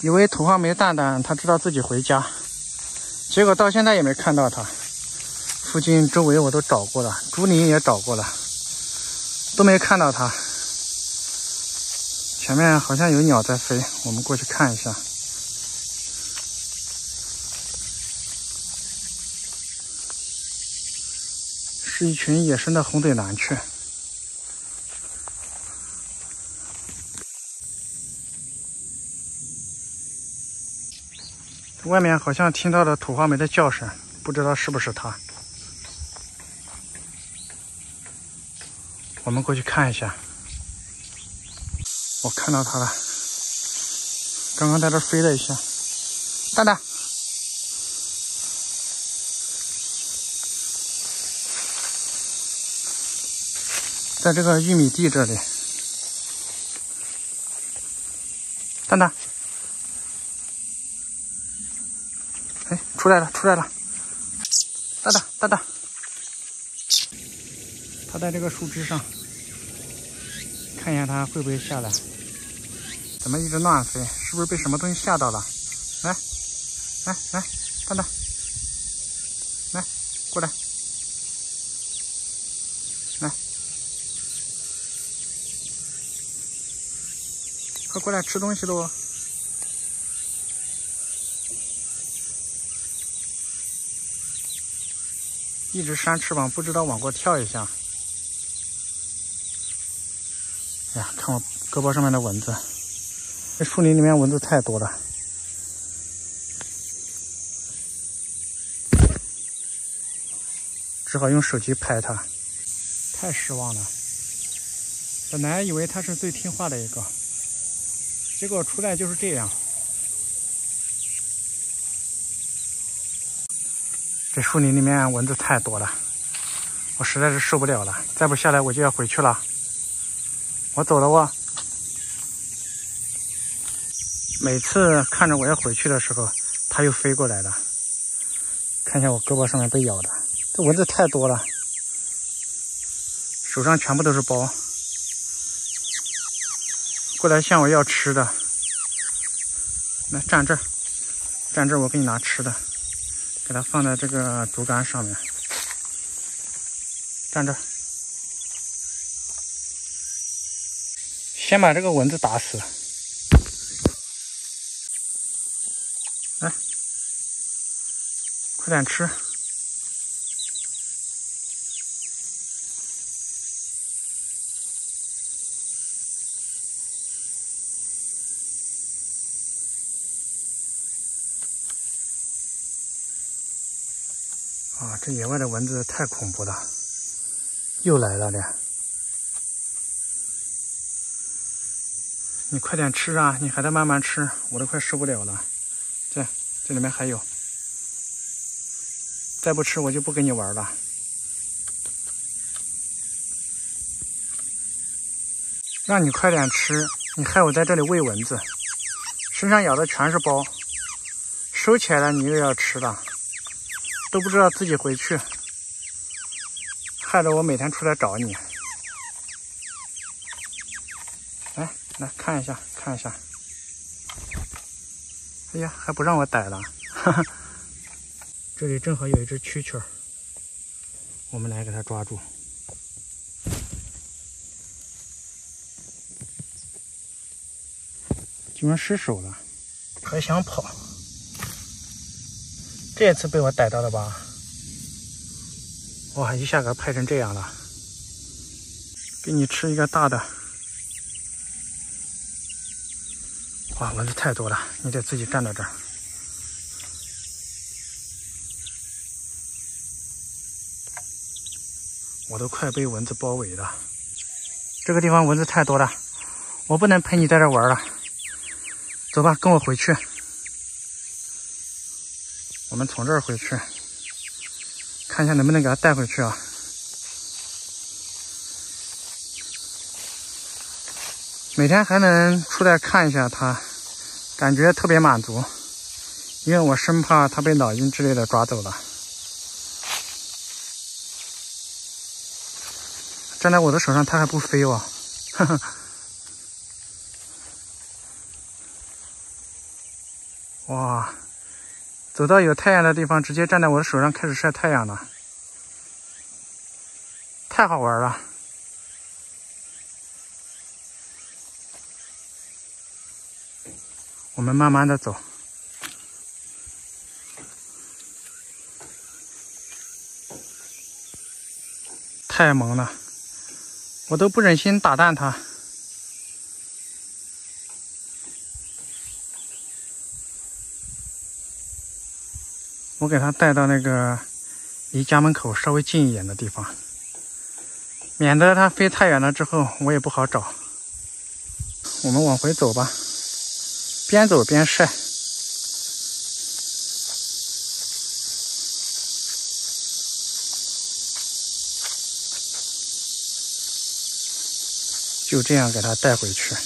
以为土花没蛋蛋它知道自己回家，结果到现在也没看到它。附近周围我都找过了，竹林也找过了，都没看到它。前面好像有鸟在飞，我们过去看一下。是一群野生的红嘴蓝雀。外面好像听到了土花梅的叫声，不知道是不是它。我们过去看一下。我看到它了，刚刚在这飞了一下。蛋蛋，在这个玉米地这里。蛋蛋。出来了，出来了！蛋蛋，蛋蛋，它在这个树枝上，看一下它会不会下来？怎么一直乱飞？是不是被什么东西吓到了？来，来，来，蛋蛋，来，过来，来，快过来吃东西喽！一直扇翅膀，不知道往过跳一下。哎呀，看我胳膊上面的蚊子，这树林里面蚊子太多了，只好用手机拍它。太失望了，本来以为它是最听话的一个，结果出来就是这样。这树林里面蚊子太多了，我实在是受不了了。再不下来，我就要回去了。我走了哦。每次看着我要回去的时候，它又飞过来了。看一下我胳膊上面被咬的，这蚊子太多了，手上全部都是包。过来向我要吃的，来站这儿，站这儿，我给你拿吃的。给它放在这个竹竿上面，站这，先把这个蚊子打死。来，快点吃。啊，这野外的蚊子太恐怖了，又来了呢！你快点吃啊，你还得慢慢吃，我都快受不了了。这这里面还有，再不吃我就不跟你玩了。让你快点吃，你害我在这里喂蚊子，身上咬的全是包，收起来了你又要吃了。都不知道自己回去，害得我每天出来找你。来，来看一下，看一下。哎呀，还不让我逮了！哈哈，这里正好有一只蛐蛐儿，我们来给它抓住。居然失手了，还想跑。这次被我逮到了吧？哇，一下给拍成这样了。给你吃一个大的。哇，蚊子太多了，你得自己站到这儿。我都快被蚊子包围了。这个地方蚊子太多了，我不能陪你在这玩了。走吧，跟我回去。我们从这儿回去，看一下能不能给它带回去啊？每天还能出来看一下它，感觉特别满足，因为我生怕它被老鹰之类的抓走了。站在我的手上，它还不飞哦，哈哈。哇，走到有太阳的地方，直接站在我的手上开始晒太阳了，太好玩了。我们慢慢的走，太萌了，我都不忍心打断它。我给它带到那个离家门口稍微近一点的地方，免得它飞太远了之后我也不好找。我们往回走吧。边走边晒，就这样给它带回去。